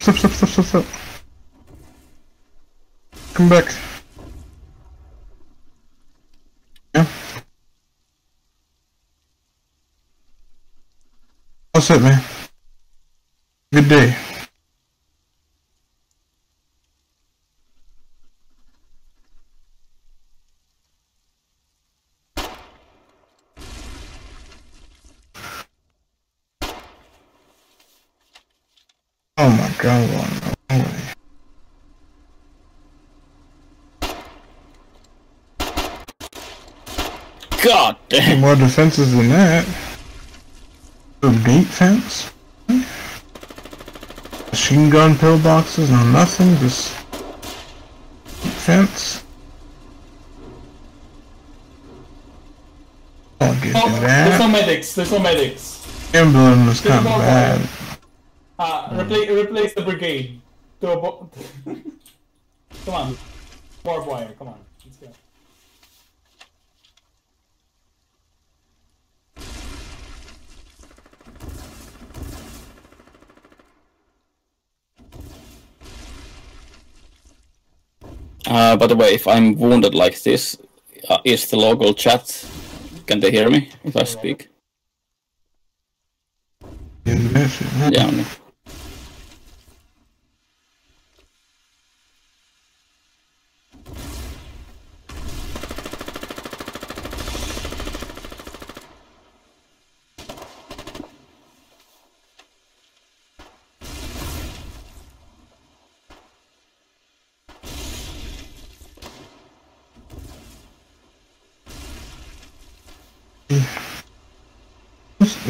Stop, stop, stop, stop, stop. Come back. Yeah. What's up, man? Good day. Oh my god, what no way. God damn. More defenses than that. The gate fence? Machine gun pillboxes, no nothing, just fence. I'll get Oh, to there's no medics. There's no medics. Emblem was There's kind of bad. Uh, replace replace the brigade. To a bo- come on, barbed wire. Come on, let's go. Uh, by the way, if I'm wounded like this, uh, is the local chat? Can they hear me if I speak? In the message, huh? Yeah. no.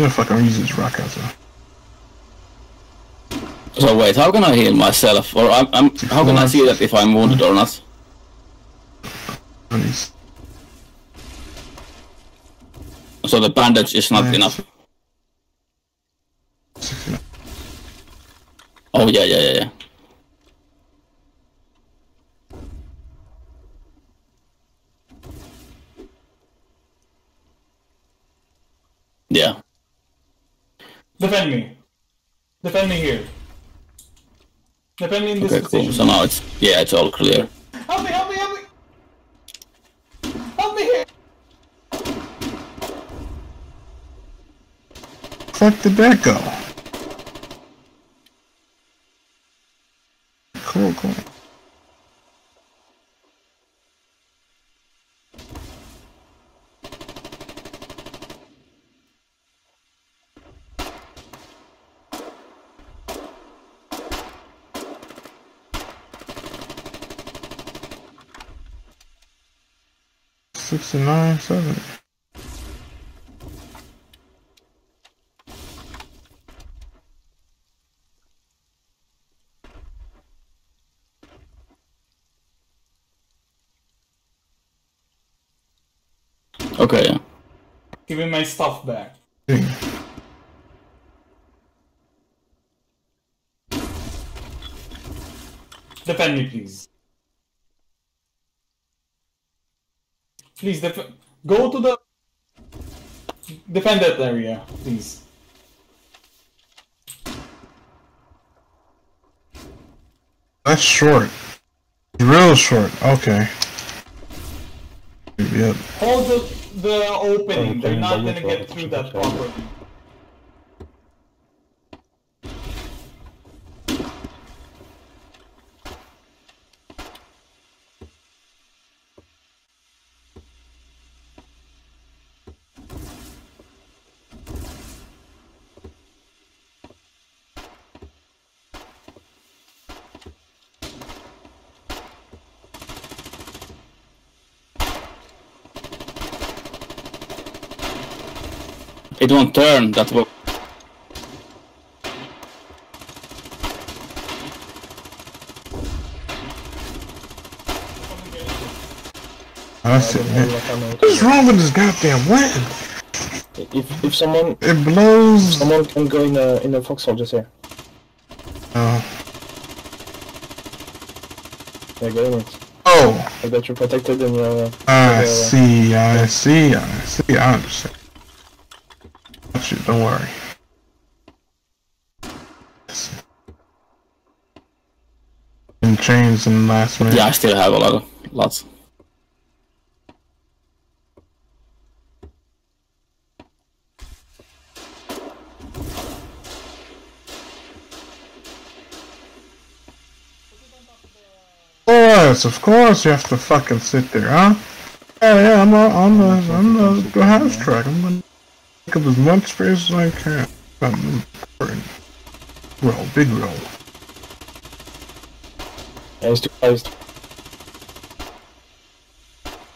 Yeah, fuck, I'm using this rock outside. So wait, how can I heal myself? Or I'm, I'm how can I see that if I'm wounded or not? So the bandage is not enough. Oh yeah, yeah. Yeah. Defend me. Defend me here. Defend me in this Okay, cool. position. So now it's yeah, it's all clear. Help me! Help me! Help me! Help me here! Fuck did that go? 69, 70. Okay. Give me my stuff back. Defend me, please. Please, def- go to the. Defend that area, please. That's short. Real short. Okay. Yep. Hold the, the opening. Okay, They're not gonna get through that properly. It won't turn. That will. That's it, man. Like, I'm What is wrong with this goddamn weapon? If if someone It blows. someone can go in a in a foxhole just here. Oh. Yeah, go in it. Oh. Like that you're protected and you're. I see. I see. I see. I understand. Don't worry. And chains in the last minute. Yeah, I still have a lot of lots. Of course, of course you have to fucking sit there, huh? Yeah, yeah, I'm on, the, on the, the house track. I'm gonna take up as much space as I can. I'm important. Roll, big roll. Yeah, it's too close.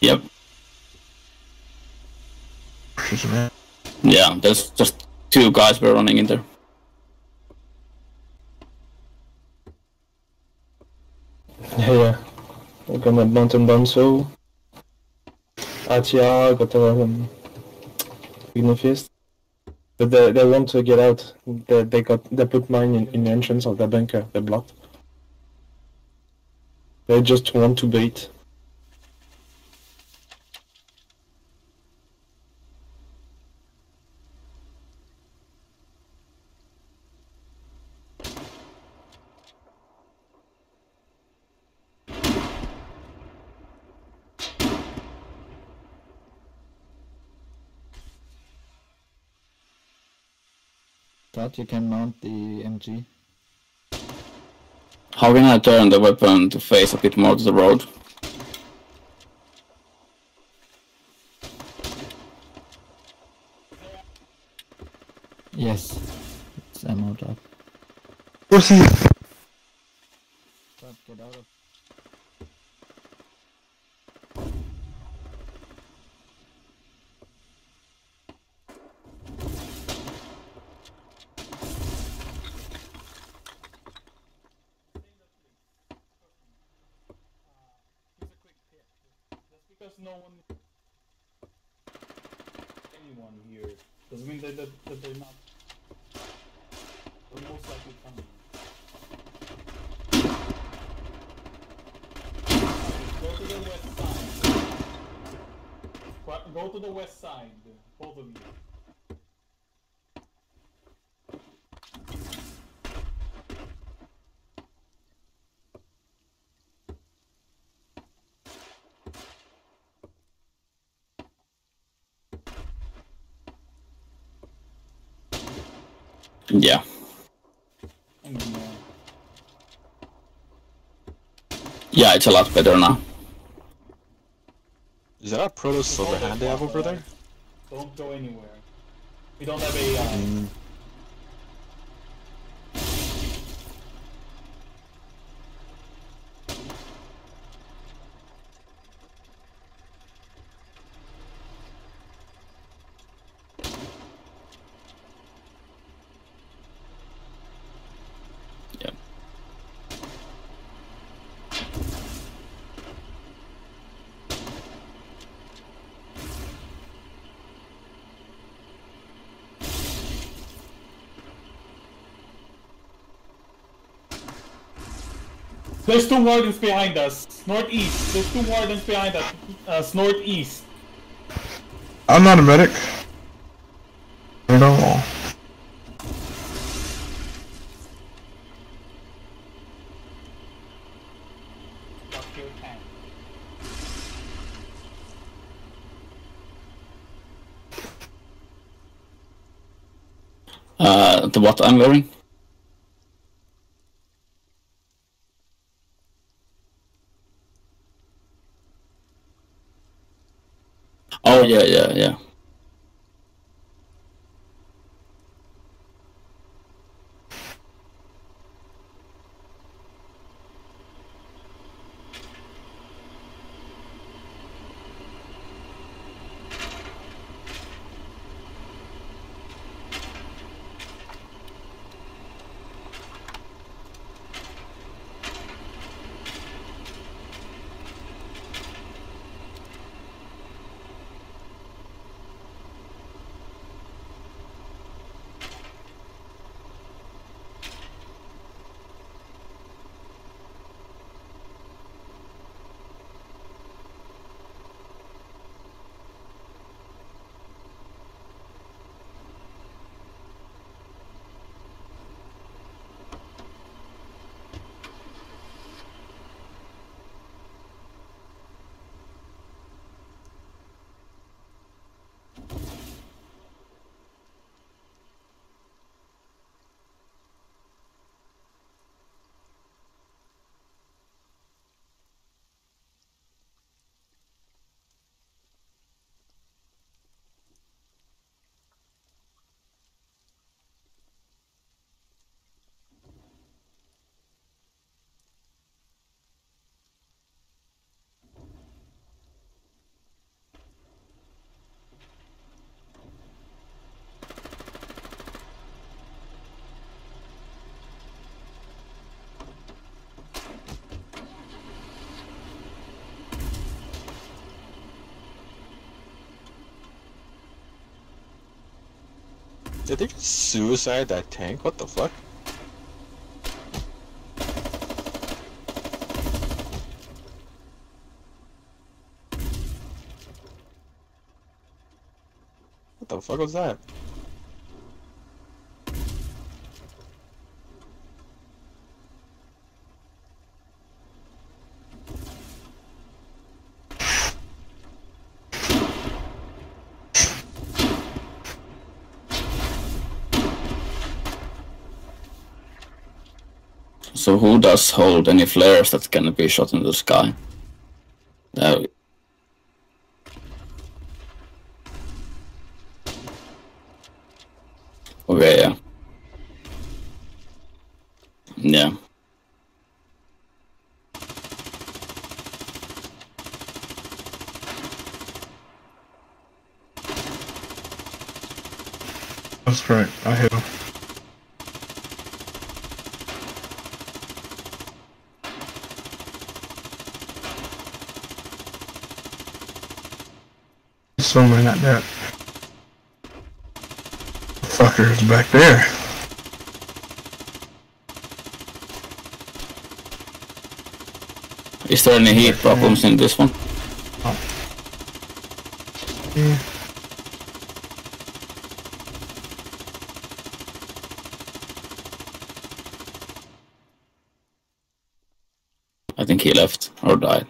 Yep. She's a man. Yeah, there's just two guys were running in there. Yeah, yeah. We're gonna mountain Bonso. Atia got a um, Ignifist. But they, they want to get out. They, they got they put mine in, in the entrance of the bunker. They blocked. They just want to bait. You can mount the MG. How can I turn the weapon to face a bit more to the road? Yes. It's ammo? But get out of Just because no one, anyone here, doesn't mean that, that, that they're not. They're most likely coming. Go to the west side. Qu- Go to the west side, both of you. Yeah. Uh, Yeah, it's a lot better now. Is that a proto Silverhand they have over there? don't go anywhere. We don't have a. Uh, Mm, Yep. There's two wardens behind us. Northeast. There's two wardens behind us. Us northeast. I'm not a medic. At all. Fuck. Uh, the what I'm wearing? Oh yeah, yeah, yeah. Did they just suicide that tank? What the fuck? What the fuck was that? So who does hold any flares that can be shot into the sky? That Okay, yeah. Yeah. That's right. I hit Somewhere not that. Fucker is back there. Is there any heat problems in this one? Oh. Yeah. I think he left or died.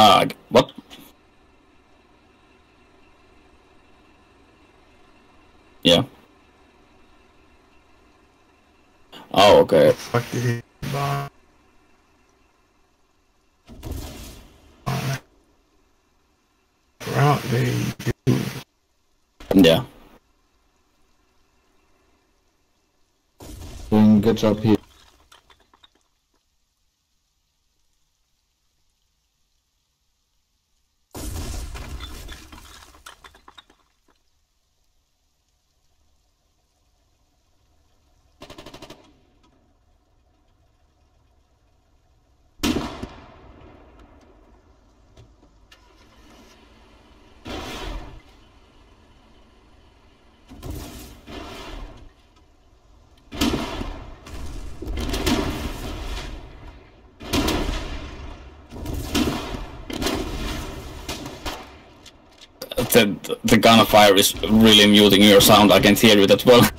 Ah, what? Yeah. Oh, okay. Fuck did bomb? Route they do. Yeah. Good job here. The, the gun of fire is really muting your sound. I can't hear it that well.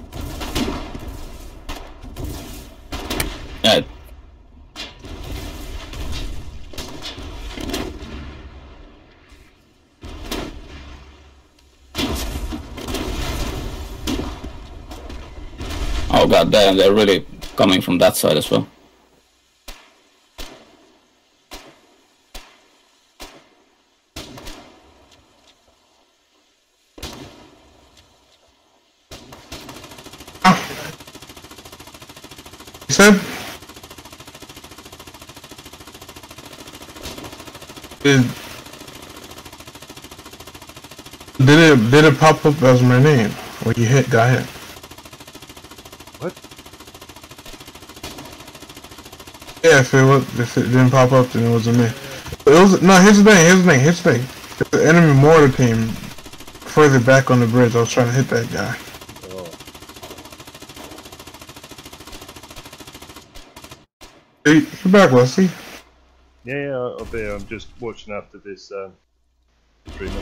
Oh god damn, they're really coming from that side as well. He said? Did, did it did it pop up as my name when you hit got hit? What? Yeah, if it was if it didn't pop up then it wasn't me. It was no here's the thing, here's the thing, here's the thing. If the enemy mortar came further back on the bridge, I was trying to hit that guy. Oh. Hey, you back, Wesley? Yeah, yeah, I'll be. I'm just watching after this um, streamer.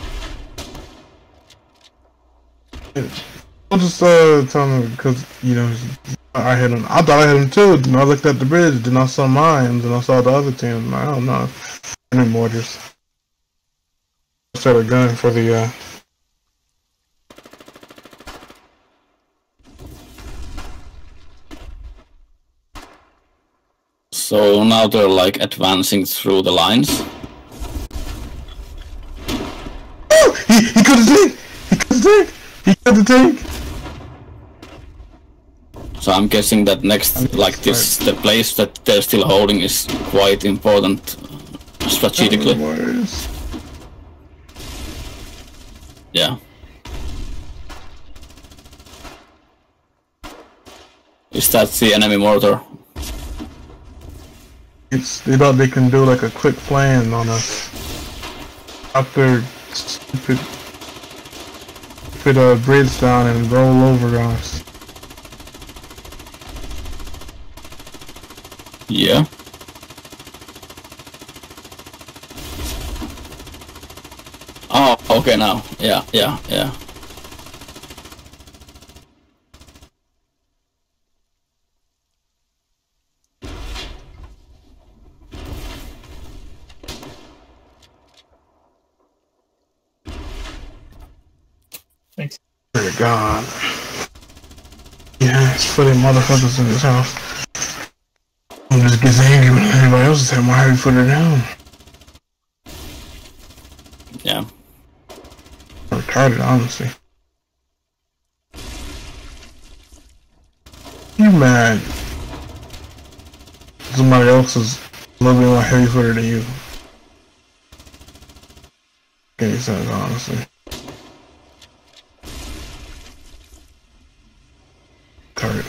I'll just uh tell him because you know I hit him. I thought I hit him too. Then I looked at the bridge, then I saw mine, then I saw the other team. I don't know. Any mortars. I started gunning for the uh So now they're like advancing through the lines. Oh! He he cut his thing! He cut his thing! Got the tank. So I'm guessing that next, like this, the place that they're still holding is quite important uh, strategically. Wires. Yeah. Is that the enemy mortar? It's they thought they can do like a quick plan on us. After stupid, stupid uh, bridge down and roll over us. Yeah. Oh, okay now. Yeah, yeah, yeah. Thanks. They're gone. Yeah, it's them motherfuckers in this house. I'm just gets angry when else is having my heavy footer down. Yeah. retarded, honestly. You mad? Somebody else is a little bit more heavy footer than you. Okay, sense, honestly. Target.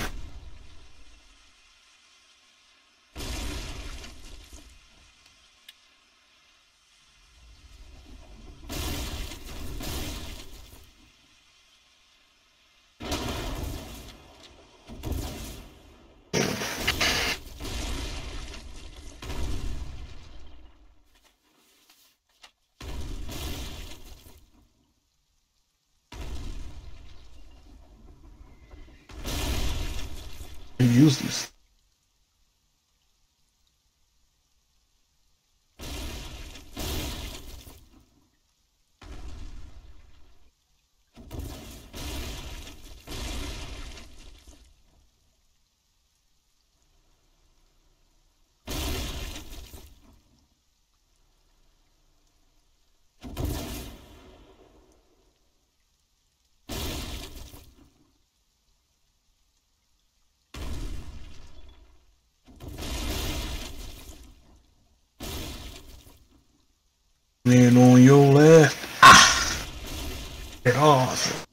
You use these. Man on your left. Ah! Get off.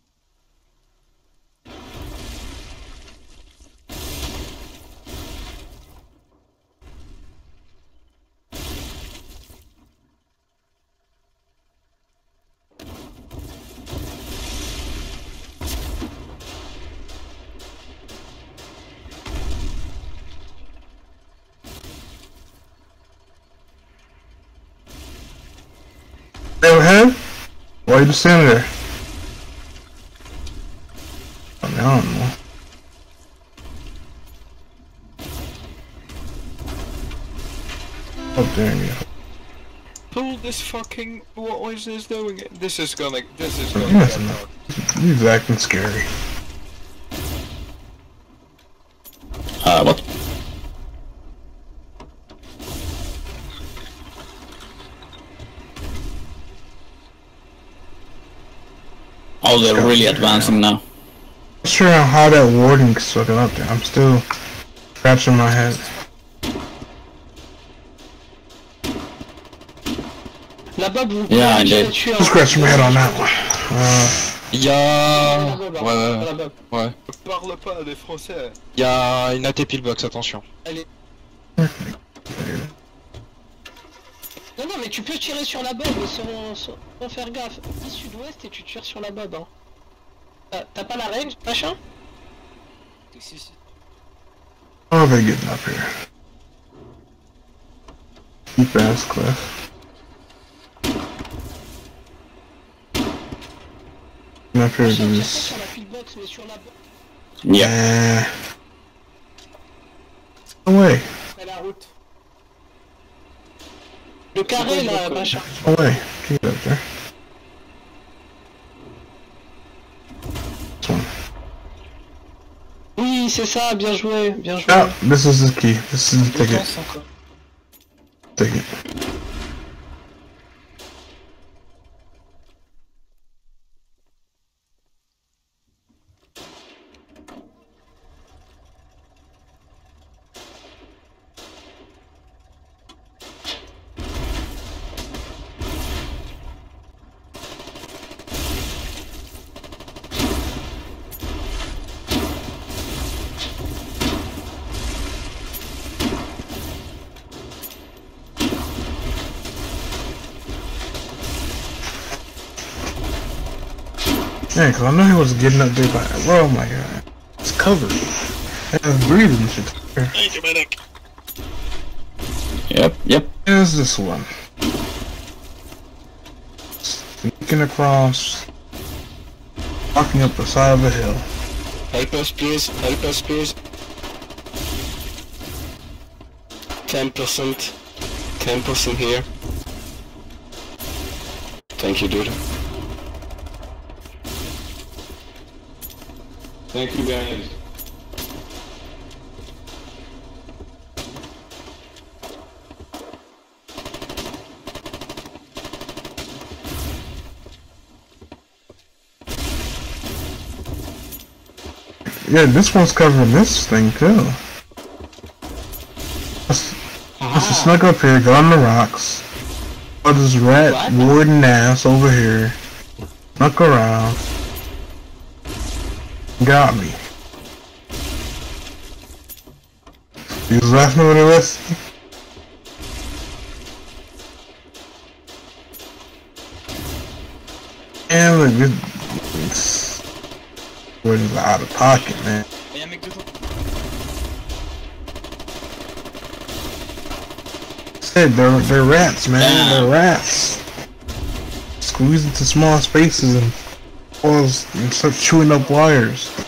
Go ahead. Why are you standing there? Fucking. What was this doing? This is gonna. This is gonna. Yes, get no. out. He's acting scary. Uh, what? Oh, they're really advancing now. Not sure how that warding's fucking up there. I'm still scratching my head. Là-bas, vous Yeah, pouvez indeed. tuer un- I'm scratching my head on that one. Uh, Y'a. Ouais, ouais. Parle pas des français. Y'a une AT pillbox, attention. Non, non, mais tu peux tirer sur la bob sans, sans, sans faire gaffe. Dis sud-ouest et tu tires sur la bob. Hein. T'as- pas la range, machin? Si, si. how are they getting up here? Deep ass cliff. La bob. Yeah. Yeah. No way. Fais la route. Le carré, là, machin. No way. Keep it up there. This one. Oui, c'est ça, bien joué, bien joué. Yeah, this is the key. This is the ticket. Pense encore. Ticket. Yeah, cause I know he was getting up there like, oh my god. It's covered. And breathing shit. Thank you, medic. Yep, yep. Here's this one. Sneaking across. Walking up the side of a hill. Help us, please. Help us, please. 10%. 10% here. Thank you, dude. Thank you guys. Yeah, this one's covering this thing too. Let's, let's just ah. snuck up here, got on the rocks. Oh, this rat What? warden ass over here. Snuck around. Got me. He's laughing over the rest. And look, this. Warden's out of pocket, man. Said they're they're rats, man. They're rats. Squeeze into small spaces and balls and start chewing up wires.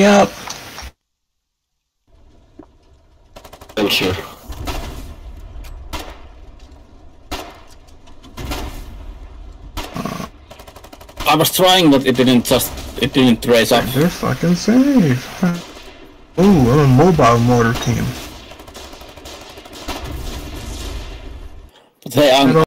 Hurry up! Thank you. I was trying, but it didn't just, it didn't raise up. They're fucking safe. Ooh, I'm a mobile mortar team. But hey, I'm,